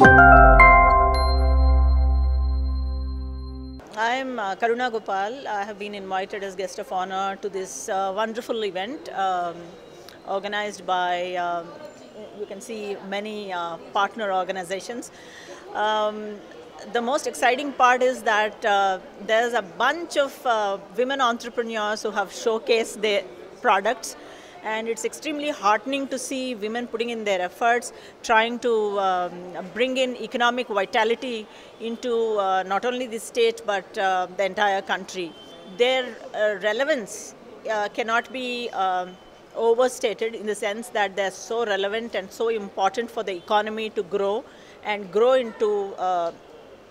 I'm uh, Karuna Gopal. I have been invited as guest of honor to this uh, wonderful event um, organized by, um, you can see, many uh, partner organizations. Um, the most exciting part is that uh, there's a bunch of uh, women entrepreneurs who have showcased their products and it's extremely heartening to see women putting in their efforts, trying to um, bring in economic vitality into uh, not only the state but uh, the entire country. Their uh, relevance uh, cannot be um, overstated in the sense that they're so relevant and so important for the economy to grow and grow into uh,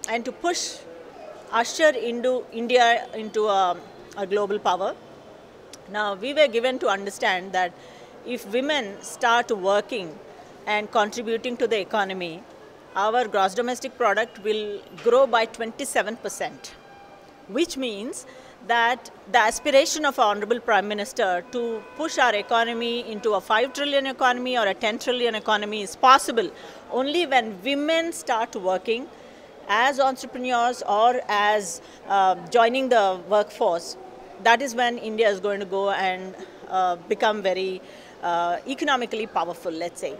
and to push usher into India into a, a global power. Now, we were given to understand that if women start working and contributing to the economy, our gross domestic product will grow by 27%, which means that the aspiration of our Honorable Prime Minister to push our economy into a 5 trillion economy or a 10 trillion economy is possible only when women start working as entrepreneurs or as uh, joining the workforce that is when India is going to go and uh, become very uh, economically powerful, let's say.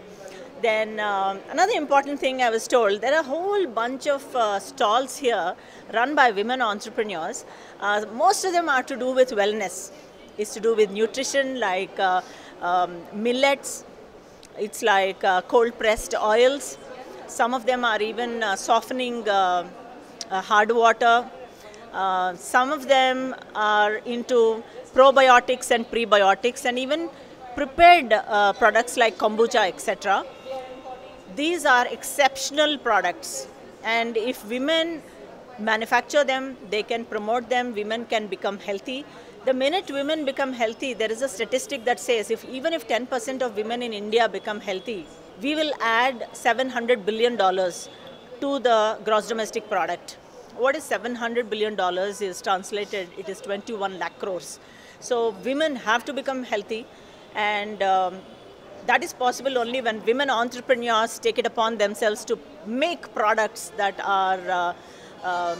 Then um, another important thing I was told, there are a whole bunch of uh, stalls here run by women entrepreneurs. Uh, most of them are to do with wellness. It's to do with nutrition like uh, um, millets, it's like uh, cold pressed oils. Some of them are even softening hard water uh, some of them are into probiotics and prebiotics and even prepared uh, products like kombucha, etc. These are exceptional products, and if women manufacture them, they can promote them, women can become healthy. The minute women become healthy, there is a statistic that says if even if 10% of women in India become healthy, we will add $700 billion to the gross domestic product what is 700 billion dollars is translated it is 21 lakh crores so women have to become healthy and um, that is possible only when women entrepreneurs take it upon themselves to make products that are uh, um,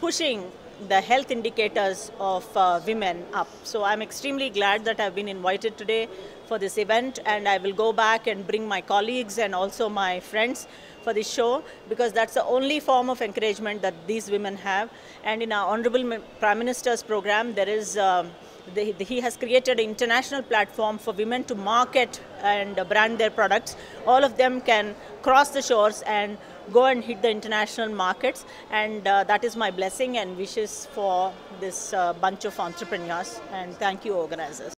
pushing the health indicators of uh, women up. So I'm extremely glad that I've been invited today for this event and I will go back and bring my colleagues and also my friends for this show because that's the only form of encouragement that these women have. And in our Honorable Prime Minister's program, there is um, the, the, he has created an international platform for women to market and brand their products. All of them can cross the shores and go and hit the international markets. And uh, that is my blessing and wishes for this uh, bunch of entrepreneurs. And thank you, organizers.